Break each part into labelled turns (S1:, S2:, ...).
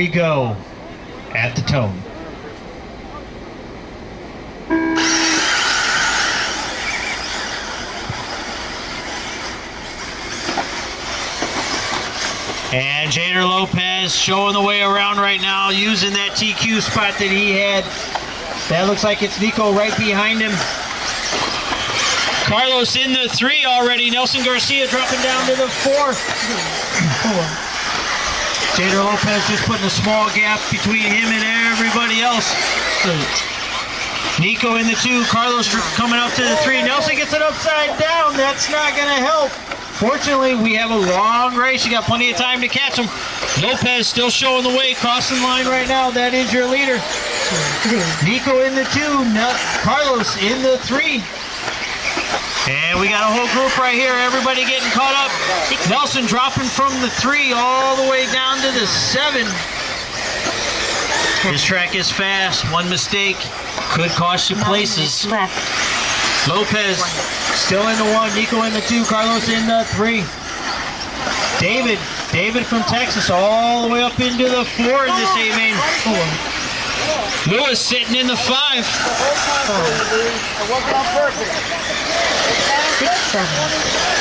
S1: we go at the tone. And Jader Lopez showing the way around right now, using that TQ spot that he had. That looks like it's Niko right behind him. Carlos in the three already. Nelson Garcia dropping down to the four. Jader Lopez just putting a small gap between him and everybody else. Niko in the two. Carlos coming up to the three. Nelson gets it upside down. That's not going to help. Fortunately, we have a long race. You got plenty of time to catch him. Lopez still showing the way, crossing line right now. That is your leader. Niko in the two, Carlos in the three. And we got a whole group right here. Everybody getting caught up. Nelson dropping from the three all the way down to the seven. This track is fast. One mistake could cost you places. Lopez still in the one, Niko in the two, Carlos in the three. David, David from Texas, all the way up into the four in this A main. Lewis sitting in the five.
S2: Six, seven,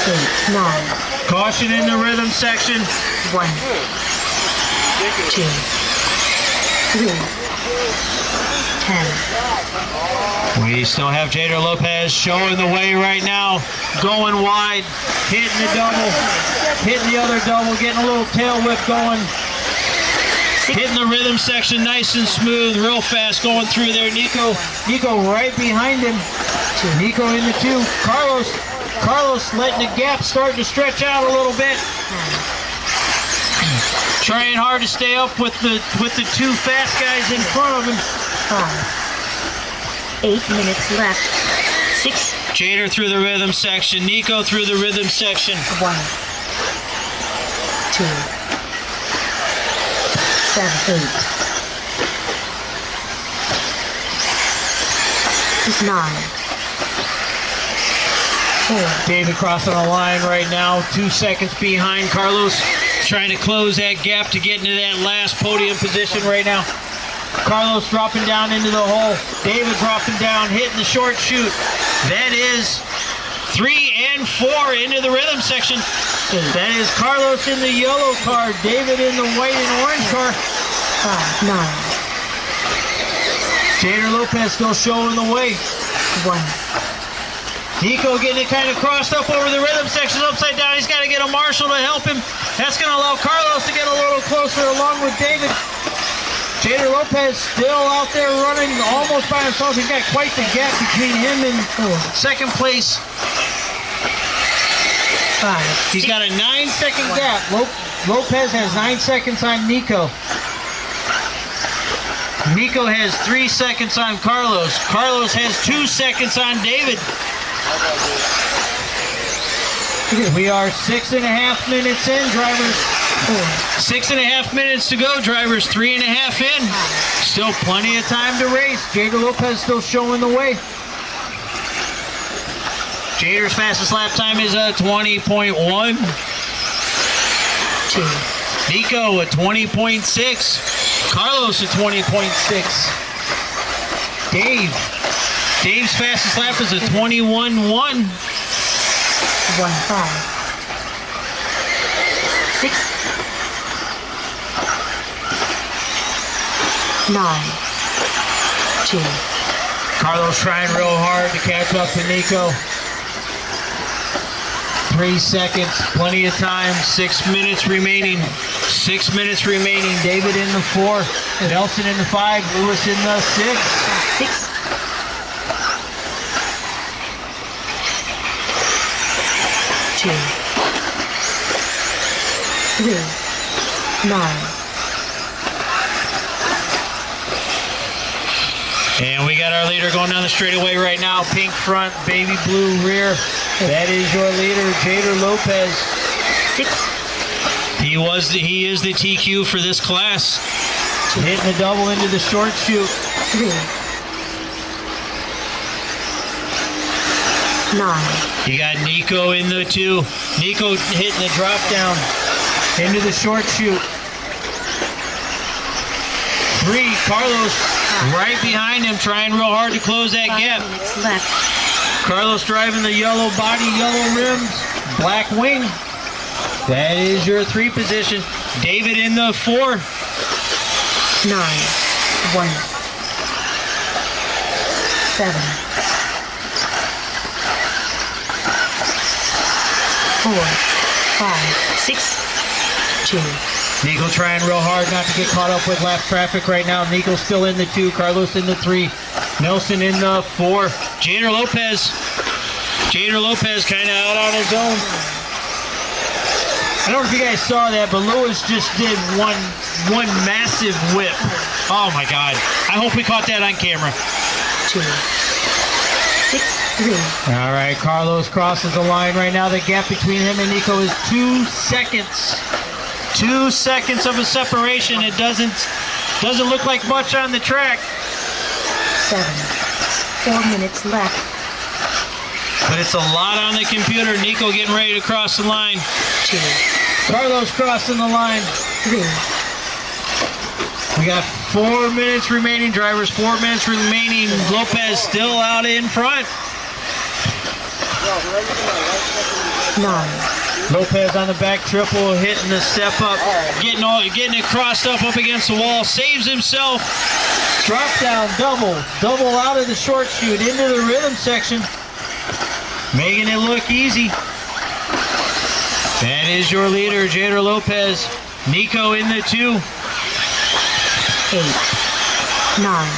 S2: eight, nine.
S1: Caution in the rhythm section.
S2: One, two, three.
S1: We still have Jader Lopez showing the way right now, going wide, hitting the double, hitting the other double, getting a little tail whip going. Hitting the rhythm section nice and smooth, real fast going through there. Niko, Niko right behind him. Niko in the two. Carlos, Carlos letting the gap start to stretch out a little bit. Trying hard to stay up with the with the two fast guys in front of him
S2: five. Eight minutes left. Six.
S1: Jader through the rhythm section. Niko through the rhythm section.
S2: One. Two. Seven. Eight. Nine.
S1: David crossing the line right now. Two seconds behind Carlos. Trying to close that gap to get into that last podium position right now. Carlos dropping down into the hole. David dropping down, hitting the short chute. That is three and four into the rhythm section. That is Carlos in the yellow car, David in the white and orange car.
S2: Five, nine.
S1: Jader Lopez still showing the way.
S2: One.
S1: Niko getting it kind of crossed up over the rhythm section upside down. He's got to get a marshal to help him. That's going to allow Carlos to get a little closer along with David. Jader Lopez still out there running almost by himself. He's got quite the gap between him and second place.
S2: Five.
S1: He's got a nine second gap. Lopez has nine seconds on Niko. Niko has three seconds on Carlos. Carlos has two seconds on David. We are six and a half minutes in, drivers. Six and a half minutes to go, drivers. Three and a half in. Still plenty of time to race. Jader Lopez still showing the way. Jader's fastest lap time is a 20.1. Niko a 20.6. Carlos a 20.6. Dave. Dave's fastest lap is a 21.1. One
S2: five. Six nine, two.
S1: Carlos trying real hard to catch up to Niko. Three seconds, plenty of time. Six minutes remaining. Six minutes remaining. David in the four, Nelson in the five, Lewis in the six.
S2: Six. Two. Three. Nine.
S1: And we got our leader going down the straightaway right now. Pink front, baby blue rear. That is your leader, Jader Lopez. He was the, he is the TQ for this class. Hitting the double into the short chute.
S2: Nine.
S1: You got Niko in the two. Niko hitting the drop down into the short chute. three. Carlos right behind him, trying real hard to close that gap.
S2: left.
S1: Carlos driving the yellow body, yellow rims, black wing. That is your three position. David in the four.
S2: Nine. One. Seven. Four. Five. Six. Two.
S1: Niko trying real hard not to get caught up with lap traffic right now. Niko still in the two, Carlos in the three, Nelson in the four. Jader Lopez. Jader Lopez kind of out on his own. I don't know if you guys saw that, but Lewis just did one one massive whip. Oh my God! I hope we caught that on camera.
S2: Two.
S1: All right, Carlos crosses the line right now. The gap between him and Niko is two seconds. Two seconds of a separation. It doesn't doesn't look like much on the track,
S2: Seven. Four minutes left.
S1: but it's a lot on the computer. Niko getting ready to cross the line.
S2: Two.
S1: Carlos crossing the line.
S2: Three.
S1: We got four minutes remaining, drivers. Four minutes remaining. Lopez still out in front.
S2: Nine.
S1: Lopez on the back triple, hitting the step up, getting all, getting it crossed up up against the wall, saves himself. Drop down, double, double out of the short chute into the rhythm section, making it look easy. That is your leader, Jader Lopez. Niko in the two.
S2: Eight. Nine.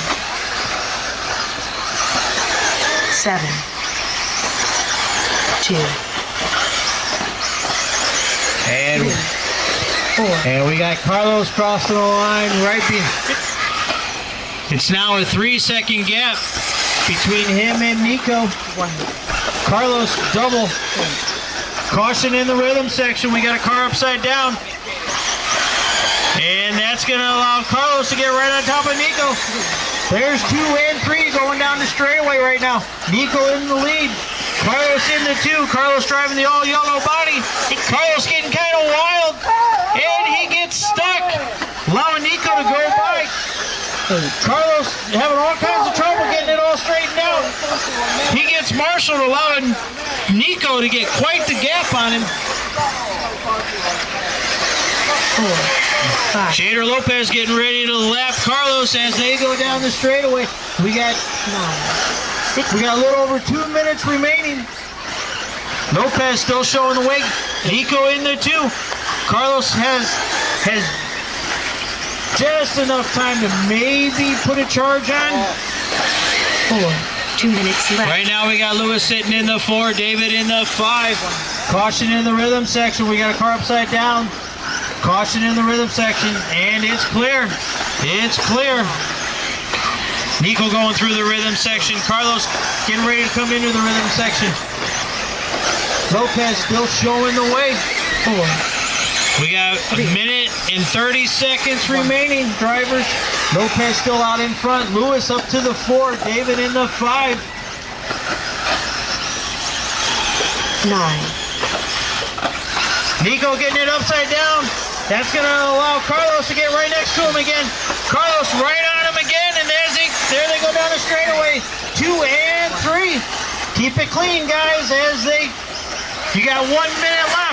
S2: Seven. Two.
S1: And
S2: Four.
S1: And we got Carlos crossing the line right behind. It's now a three second gap between him and Niko.
S2: One.
S1: Carlos double. Caution in the rhythm section. We got a car upside down. And that's going to allow Carlos to get right on top of Niko. There's two and three going down the straightaway right now. Niko in the lead. Carlos in the two. Carlos driving the all yellow body. Carlos getting kind of wild. And he gets stuck, allowing Niko to go by. Carlos having all kinds of trouble getting it all straightened out. He gets marshaled, allowing Niko to get quite the gap on him.
S2: Four.
S1: Jader Lopez getting ready to lap Carlos as they go down the straightaway. We got we got a little over two minutes remaining. Lopez still showing the way. Niko in there too. Carlos has has just enough time to maybe put a charge on.
S2: Four. Two minutes left.
S1: Right now we got Lewis sitting in the four, David in the five. Caution in the rhythm section. We got a car upside down. Caution in the rhythm section, and it's clear. It's clear. Niko going through the rhythm section. Carlos getting ready to come into the rhythm section. Lopez still showing the way.
S2: Four.
S1: We got a minute and 30 seconds remaining, drivers. Lopez still out in front. Lewis up to the four. David in the five.
S2: Nine.
S1: Niko getting it upside down. That's going to allow Carlos to get right next to him again. Carlos right on him again, and there's he, there they go down the straightaway. Two and three. Keep it clean, guys, as they. You got one minute left.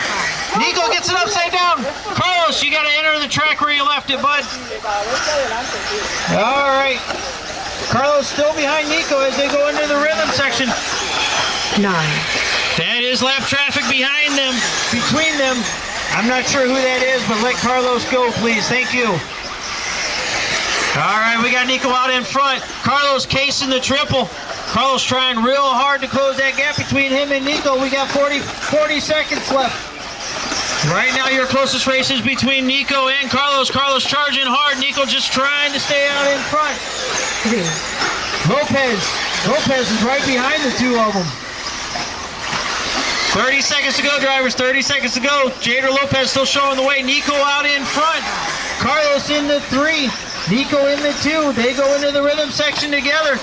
S1: Niko gets it upside down. Carlos, you got to enter the track where you left it, bud. All right. Carlos still behind Niko as they go into the rhythm section.
S2: Nine.
S1: That is lap traffic behind them, between them. I'm not sure who that is, but let Carlos go, please. Thank you. All right, we got Niko out in front. Carlos casing the triple. Carlos trying real hard to close that gap between him and Niko. We got 40, 40 seconds left. Right now, your closest race is between Niko and Carlos. Carlos charging hard. Niko just trying to stay out in front. Lopez. Lopez is right behind the two of them. 30 seconds to go, drivers. 30 seconds to go. Jader Lopez still showing the way. Niko out in front. Carlos in the three. Niko in the two. They go into the rhythm section together.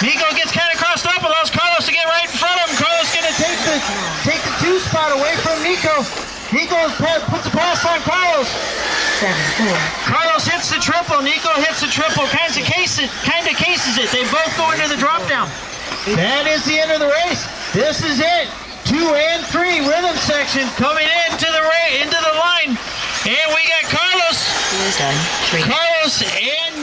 S1: Niko gets kind of crossed up, allows Carlos to get right in front of him. Carlos going to take the take the two spot away from Niko. Niko puts a pass on Carlos.
S2: Seven, four.
S1: Carlos hits the triple. Niko hits the triple. Kinds of cases, kind of cases it. They both go into the drop down. That is the end of the race. This is it. Two and three rhythm section coming into the ra- into the line, and we got Carlos,
S2: done.
S1: Carlos and.